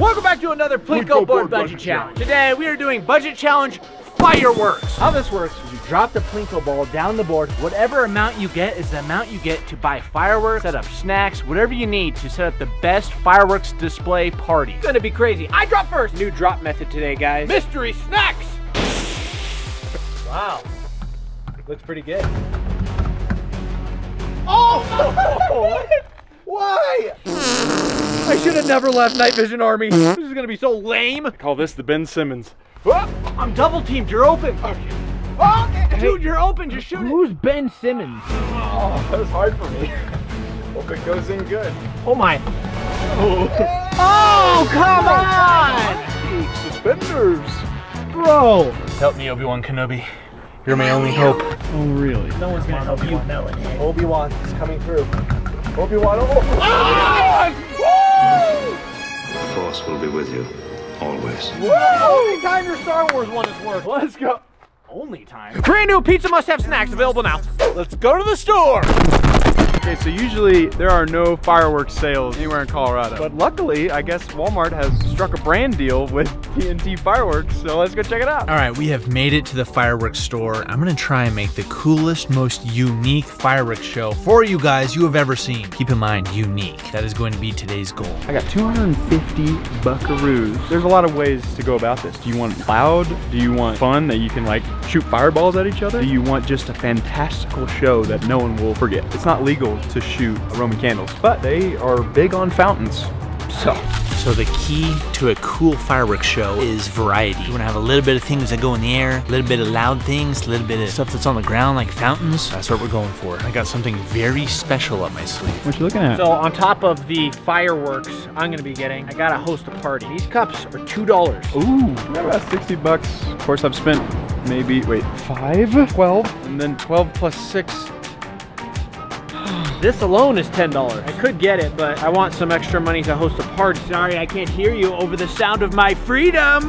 Welcome back to another Plinko board budget challenge. Today we are doing budget challenge fireworks. How this works is you drop the Plinko ball down the board. Whatever amount you get is the amount you get to buy fireworks, set up snacks, whatever you need to set up the best fireworks display party. It's gonna be crazy. I drop first. New drop method today, guys. Mystery snacks. Wow. Looks pretty good. Oh! Why? I should have never left Night Vision Army. This is gonna be so lame. Call this the Ben Simmons. Oh, I'm double teamed. You're open. Okay. Oh, okay. Dude, you're open. Just shoot Who's Ben Simmons? Oh, that was hard for me. Hope it goes in good. Oh my. Oh, oh come on! Suspenders. Bro. Help me, Obi-Wan Kenobi. You're my only hope. Oh, really? No one's gonna help you. Obi-Wan is coming through. Obi-Wan, oh! The Force will be with you, always. Only time your Star Wars one has worked. Let's go. Only time. Brand new pizza must have snacks available now. Let's go to the store. Okay, so usually there are no fireworks sales anywhere in Colorado. But luckily, I guess Walmart has struck a brand deal with TNT fireworks, so let's go check it out. All right, we have made it to the fireworks store. I'm gonna try and make the coolest, most unique fireworks show for you guys you have ever seen. Keep in mind, unique. That is going to be today's goal. I got 250 buckaroos. There's a lot of ways to go about this. Do you want loud? Do you want fun that you can like shoot fireballs at each other? Do you want just a fantastical show that no one will forget? It's not legal to shoot Roman candles, but they are big on fountains. So, So the key to a cool fireworks show is variety. You wanna have a little bit of things that go in the air, a little bit of loud things, a little bit of stuff that's on the ground like fountains. That's what we're going for. I got something very special up my sleeve. what you looking at? So on top of the fireworks I'm gonna be getting, I gotta host a party. These cups are two dollars. Ooh, about 60 bucks. Of course, I've spent maybe, wait, five? 12? And then 12 plus six. This alone is ten dollars. I could get it, but I want some extra money to host a party. Sorry, I can't hear you over the sound of my freedom.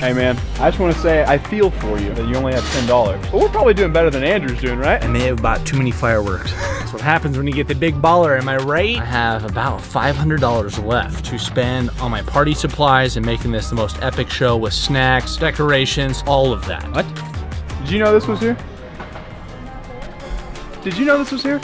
Hey man, I just want to say I feel for you that you only have $10. But we're probably doing better than Andrew's doing, right? I may have bought too many fireworks. That's what happens when you get the big baller, am I right? I have about $500 left to spend on my party supplies and making this the most epic show with snacks, decorations, all of that. What? Did you know this was here? Did you know this was here?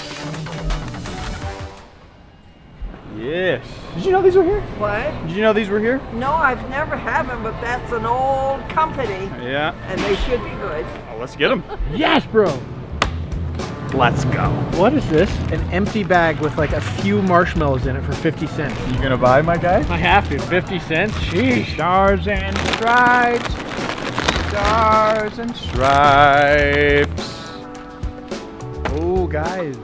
Yes. Did you know these were here? What? Did you know these were here? No, I've never had them, but that's an old company, Yeah. and they should be good. Oh, let's get them. Yes, bro. Let's go. What is this? An empty bag with like a few marshmallows in it for 50 cents. You gonna buy, my guy? I have to. 50 cents? Sheesh. Stars and stripes. Stars and stripes. Guys.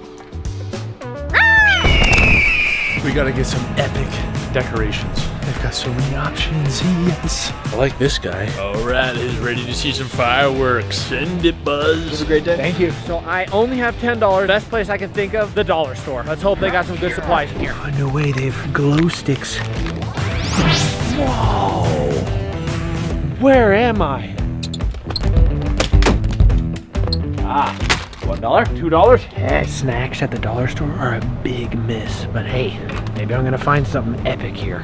We gotta get some epic decorations. They've got so many options, yes. I like this guy. All right, he's ready to see some fireworks. Send it, Buzz. Have a great day. Thank you. So I only have $10. Best place I can think of, the dollar store. Let's hope they got some good supplies in here. Oh, no way, they have glow sticks. Whoa! Where am I? Dollar, two dollars. Eh, snacks at the dollar store are a big miss, but hey, maybe I'm gonna find something epic here.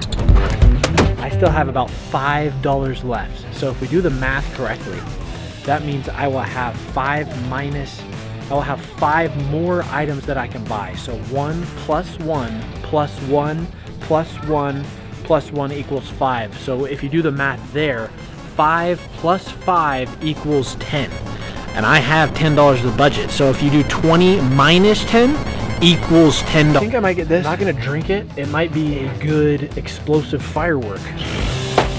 I still have about five dollars left. So if we do the math correctly, that means I will have five minus, I will have five more items that I can buy. So one plus one plus one plus one plus one equals five. So if you do the math there, five plus five equals 10. And I have $10 of the budget. So if you do 20 minus 10 equals $10. I think I might get this. I'm not gonna drink it. It might be a good explosive firework.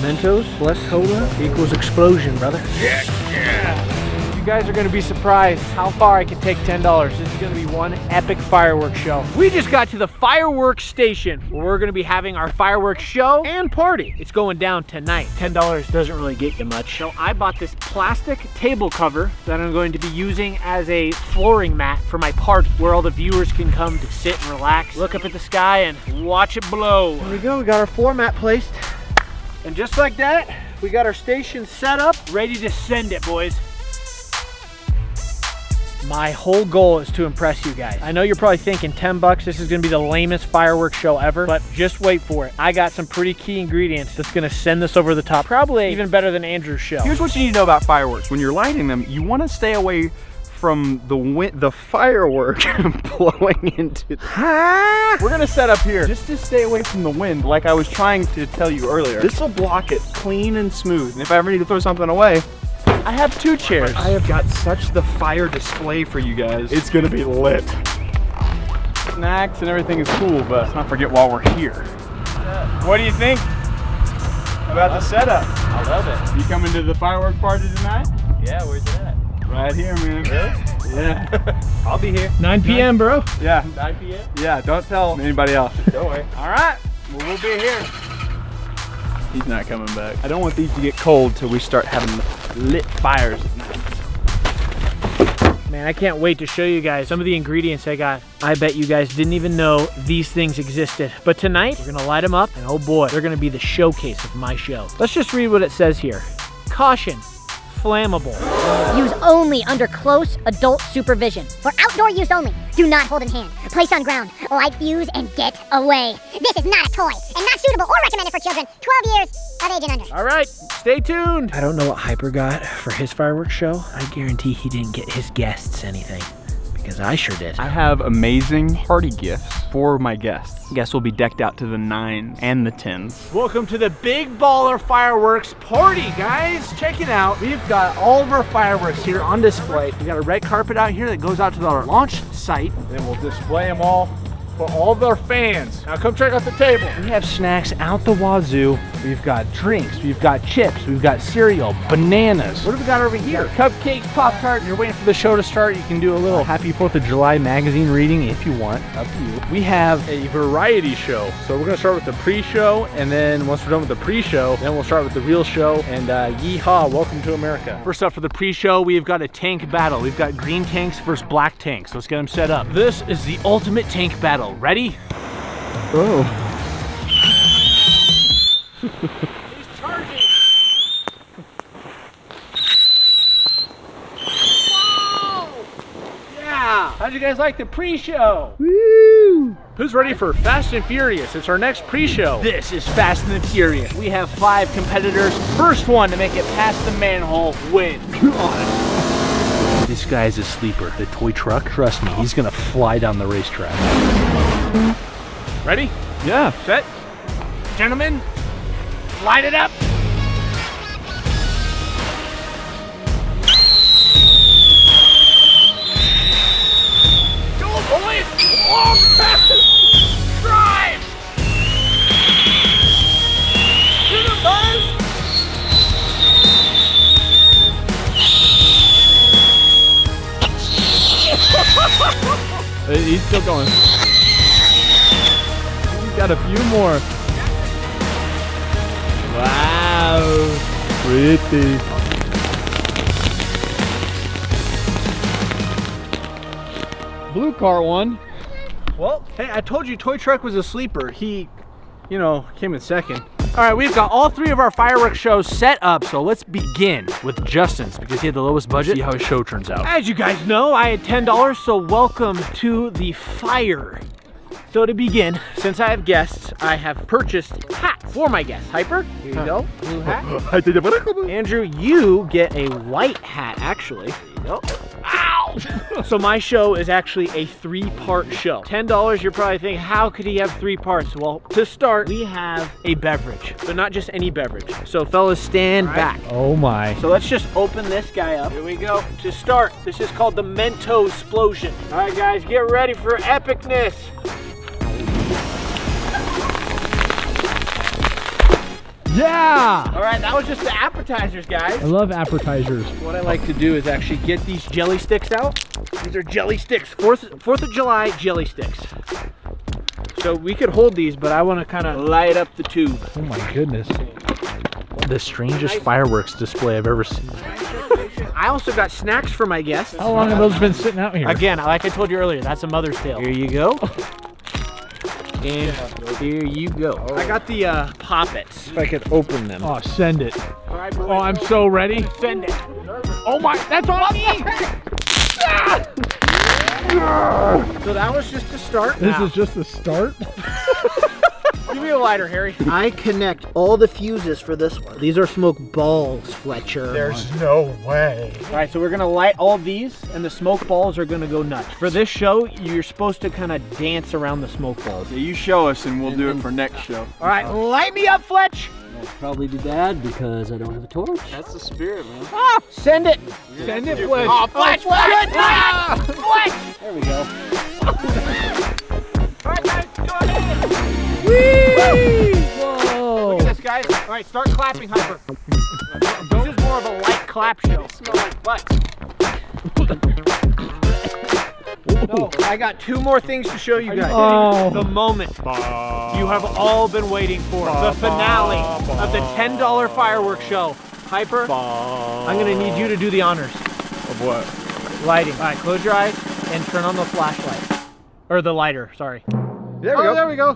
Mentos plus cola equals explosion, brother. Yeah, yeah. Guys are gonna be surprised how far I can take $10. This is gonna be one epic fireworks show. We just got to the fireworks station where we're gonna be having our fireworks show and party. It's going down tonight. $10 doesn't really get you much. So I bought this plastic table cover that I'm going to be using as a flooring mat for my party where all the viewers can come to sit and relax, look up at the sky and watch it blow. There we go, we got our floor mat placed. And just like that, we got our station set up, ready to send it, boys. My whole goal is to impress you guys. I know you're probably thinking 10 bucks, this is gonna be the lamest fireworks show ever, but just wait for it. I got some pretty key ingredients that's gonna send this over the top. Probably even better than Andrew's show. Here's what you need to know about fireworks. When you're lighting them, you want to stay away from the wind, the firework blowing into. We're gonna set up here just to stay away from the wind, like I was trying to tell you earlier. This will block it clean and smooth. And if I ever need to throw something away, I have two chairs. I have got such the fire display for you guys. It's gonna be lit. Snacks and everything is cool, but let's not forget while we're here. What do you think about the setup? I love it. You coming to the firework party tonight? Yeah, where's it at? Right here, man. Really? Yeah. I'll be here. 9 p.m., bro. yeah. 9 p.m. Yeah. Don't tell anybody else. Don't worry. All right. Well, we'll be here. He's not coming back. I don't want these to get cold till we start having lit fires. Man, I can't wait to show you guys some of the ingredients I got. I bet you guys didn't even know these things existed. But tonight, we're gonna light them up, and oh boy, they're gonna be the showcase of my show. Let's just read what it says here. Caution, flammable. Use only under close adult supervision. For outdoor use only. Do not hold in hand. Place on ground. Light fuse and get away. This is not a toy and not suitable or recommended for children 12 years of age and under. All right, stay tuned. I don't know what Hyper got for his fireworks show. I guarantee he didn't get his guests anything because I sure did. I have amazing party gifts for my guests. Guests will be decked out to the nines and the tens. Welcome to the Big Baller Fireworks Party, guys. Check it out. We've got all of our fireworks here on display. We got a red carpet out here that goes out to our launch site. Then we'll display them all for all of our fans. Now come check out the table. We have snacks out the wazoo. We've got drinks, we've got chips, we've got cereal, bananas. What have we got over here? Cupcakes, Pop Tart. You're waiting for the show to start. You can do a little Happy 4th of July magazine reading if you want. Up to you. We have A variety show. So we're gonna start with the pre-show, and then once we're done with the pre-show, then we'll start with the real show. And uh, yeehaw, welcome to America. First up for the pre-show, we've got a tank battle. We've got green tanks versus black tanks. Let's get them set up. This is the ultimate tank battle. Ready? Oh. He's charging. Whoa! Yeah. How'd you guys like the pre-show? Woo! Who's ready for Fast and Furious? It's our next pre-show. This is Fast and Furious. We have five competitors. First one to make it past the manhole wins. This guy's a sleeper. The toy truck, trust me, he's gonna fly down the racetrack. Ready? Yeah. Set? Gentlemen, light it up. Go, boys! Long pass! Drive! He's still going. He's got a few more. Pretty. Blue car won. Well, hey, I told you Toy Truck was a sleeper. He, you know, came in second. All right, we've got all three of our fireworks shows set up, so let's begin with Justin's because he had the lowest budget. See how his show turns out. As you guys know, I had $10, so welcome to the fire. So to begin, since I have guests, I have purchased hats for my guests. Hyper, here you go, blue hat. Andrew, you get a white hat, actually. There you go. Ow! so my show is actually a three-part show. $10, you're probably thinking, how could he have three parts? Well, to start, we have a beverage, but not just any beverage. So fellas, stand back. Oh my. So let's just open this guy up. Here we go. To start, this is called the Mento Explosion. All right, guys, get ready for epicness. Yeah! All right, that was just the appetizers, guys. I love appetizers. What I like to do is actually get these jelly sticks out. These are jelly sticks, 4th, 4th of July jelly sticks. So we could hold these, but I want to kind of light up the tube. Oh my goodness. The strangest fireworks display I've ever seen. I also got snacks for my guests. How long have those been sitting out here? Again, like I told you earlier, that's a mother's tale. Here you go. And here you go. I got the uh, poppets. If I could open them. Oh, send it. All right, Oh, I'm so ready. Send it. Oh my, that's on me! So that was just a start. This Now, is just the start. give me a lighter, Harry. I connect all the fuses for this one. These are smoke balls, Fletcher. There's no way. All right, so we're gonna light all these, and the smoke balls are gonna go nuts. For this show, you're supposed to kind of dance around the smoke balls. Yeah, you show us and we'll do it for next show. All right, light me up, Fletch. Probably be bad because I don't have a torch. That's the spirit, man. Ah, send it. Send it, Fletch. Oh, Fletch, Fletch, Fletch, Fletch. There we go. All right, guys, go ahead. Whee! Whoa! Look at this, guys. All right, start clapping, Hyper. This is more of a light clap show. Smell like butt. No, I got two more things to show you guys. Oh. The moment you have all been waiting for. The finale of the $10 fireworks show. Hyper, I'm gonna need you to do the honors. Of what? Lighting. All right, close your eyes and turn on the flashlight. Or the lighter, sorry. There we oh, go. there we go.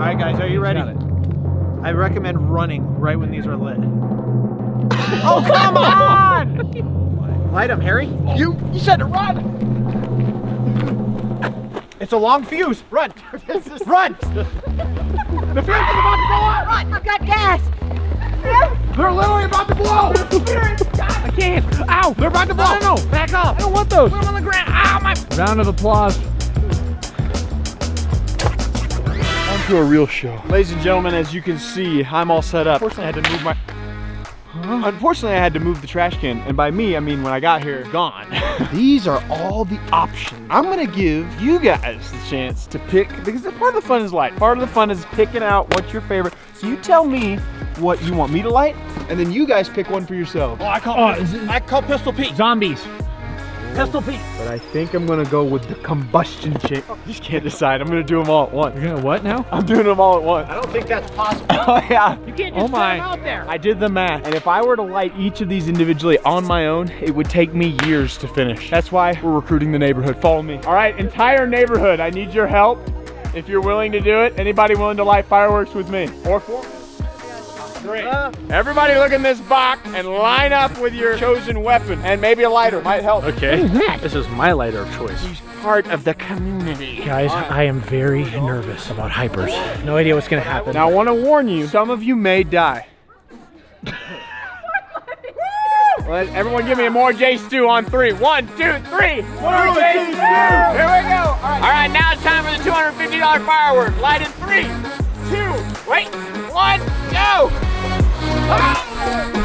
All right, guys, are you ready? I recommend running right when these are lit. oh, come on! Light them, Harry. You, you said to run. It's a long fuse. Run! Run! The fuse is about to blow up! Run! I've got gas! They're literally about to blow! I can't! Ow! They're about to blow! No, no, no! Back up! I don't want those! Put them on the ground! Ow, my... Round of applause. To a real show. Ladies and gentlemen, as you can see, I'm all set up. Unfortunately, I had to move my. Unfortunately, I had to move the trash can, and by me, I mean when I got here, gone. These are all the options. I'm gonna give you guys the chance to pick because part of the fun is light. Part of the fun is picking out what's your favorite. So you tell me what you want me to light, and then you guys pick one for yourselves. Oh, I call, oh, I call Pistol Pete. Zombies. Pistol Pete. But I think I'm gonna go with the combustion chamber. Just oh, can't decide. I'm gonna do them all at once. You're gonna what now? I'm doing them all at once. I don't think that's possible. Oh yeah. You can't Oh my. put them out there. I did the math, and if I were to light each of these individually on my own, it would take me years to finish. That's why we're recruiting the neighborhood. Follow me. All right, entire neighborhood, I need your help. If you're willing to do it, anybody willing to light fireworks with me? Or four? Great. Everybody look in this box and line up with your chosen weapon, and maybe a lighter might help. Okay. This is my lighter of choice. He's part of the community. Guys, I am very nervous about hypers. No idea what's gonna happen. Now I want to warn you, some of you may die. Let everyone give me a more JStu on three. One, two, three. More JStu. Here we go. All right. now it's time for the $250 firework. Light in three, two, wait, one, go. Whoa!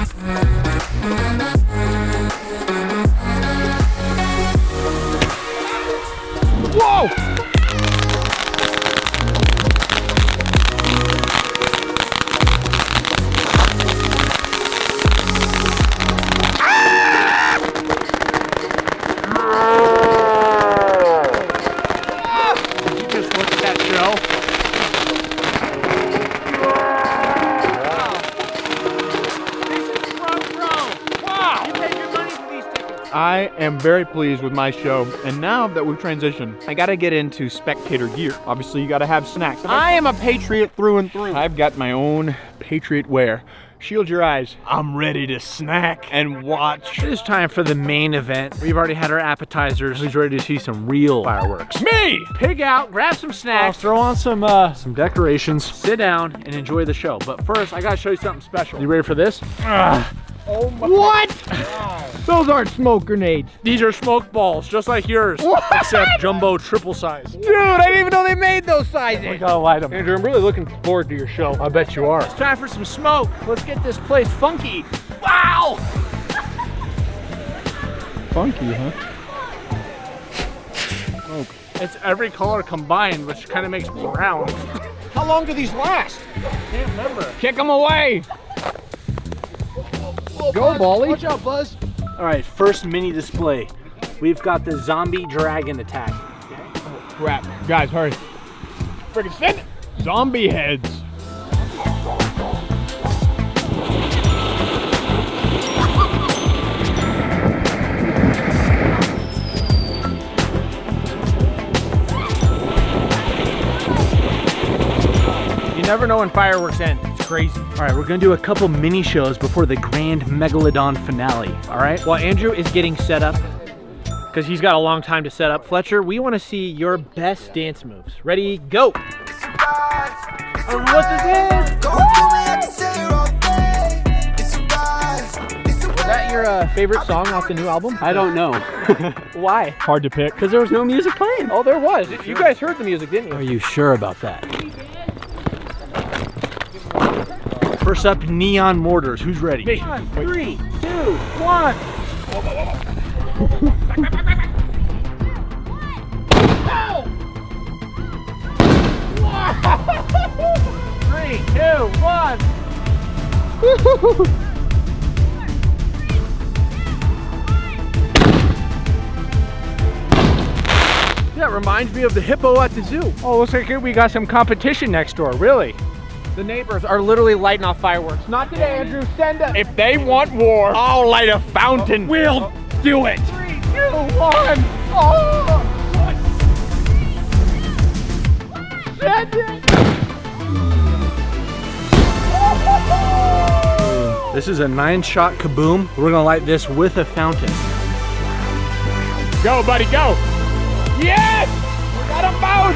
I am very pleased with my show, and now that we've transitioned, I gotta get into spectator gear. Obviously, you gotta have snacks. I am a patriot through and through. I've got my own patriot wear. Shield your eyes. I'm ready to snack and watch. It is time for the main event. We've already had our appetizers. Who's ready to see some real fireworks? Me! Pig out, grab some snacks, throw on some uh, some decorations, sit down and enjoy the show. But first, I gotta show you something special. You ready for this? Oh my. What? Those aren't smoke grenades. These are smoke balls, just like yours, except jumbo triple size. Dude, I didn't even know they made those sizes. Oh we gotta light them. Andrew, I'm really looking forward to your show. I bet you are. It's time for some smoke. Let's get this place funky. Wow! Funky, huh? Smoke. It's every color combined, which kind of makes me brown. How long do these last? I can't remember. Kick them away! Go, Bally. Watch out, Buzz. All right, first mini display. We've got the zombie dragon attack. Crap. Guys, hurry. Freaking send it! Zombie heads. You never know when fireworks end. It's crazy. All right, we're gonna do a couple mini shows before the grand megalodon finale. All right. While Andrew is getting set up, because he's got a long time to set up. Fletcher, we want to see your best dance moves. Ready, go. I don't know what this is. Was that your uh, favorite song off the new album? I don't know. Why? Hard to pick. Because there was no music playing. Oh, there was. You guys heard the music, didn't you? Are you? you sure about that? First up, Neon Mortars. Who's ready? One, three, two, one. Three, two, one. That reminds me of the hippo at the zoo. Oh, looks like we got some competition next door. Really? The neighbors are literally lighting off fireworks. Not today, Andrew. Send up. If they want war, I'll light a fountain. Oh. We'll do it. Three, two, one. Oh! Send it. This is a nine shot kaboom. We're gonna light this with a fountain. Go, buddy, go. Yes! We got a both.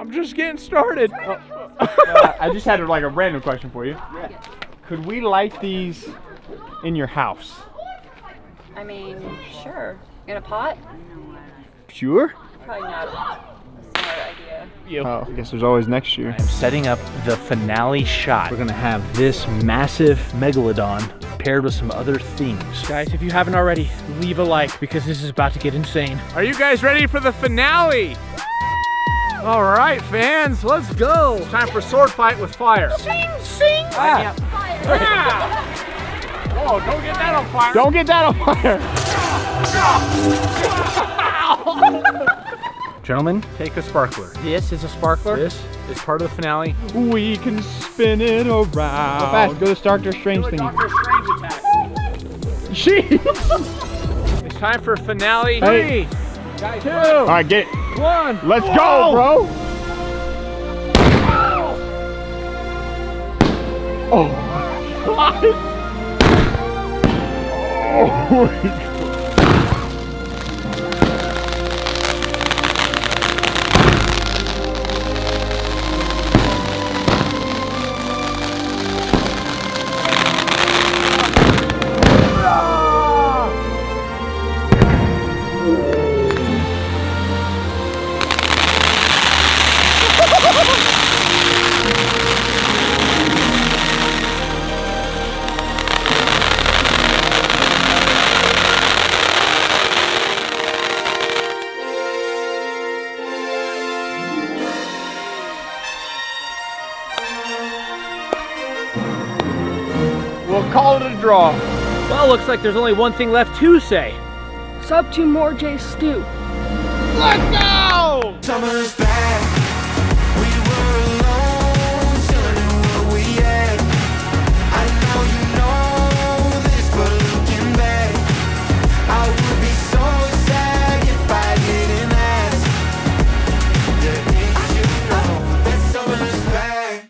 I'm just getting started. Uh, I just had like a random question for you. Could we light these in your house? I mean, sure. In a pot? Sure. Probably not a. Oh, I guess there's always next year. I'm setting up the finale shot. We're gonna have this massive megalodon paired with some other things. Guys, if you haven't already, leave a like because this is about to get insane. Are you guys ready for the finale? All right, fans, let's go. It's time for sword fight with fire. Sing, sing. Ah. Oh, don't get that on fire. Don't get that on fire. Gentlemen, take a sparkler. This is a sparkler. This is part of the finale. We can spin it around. Go fast. Go to Doctor Strange thingy. Jeez. it's time for finale. Hey. Three, two, All right, get it. One. Let's go, bro. Oh. God. Oh my God. Call it a draw. Well, looks like there's only one thing left to say. Sub to more JStu. Let's go! Summer's back.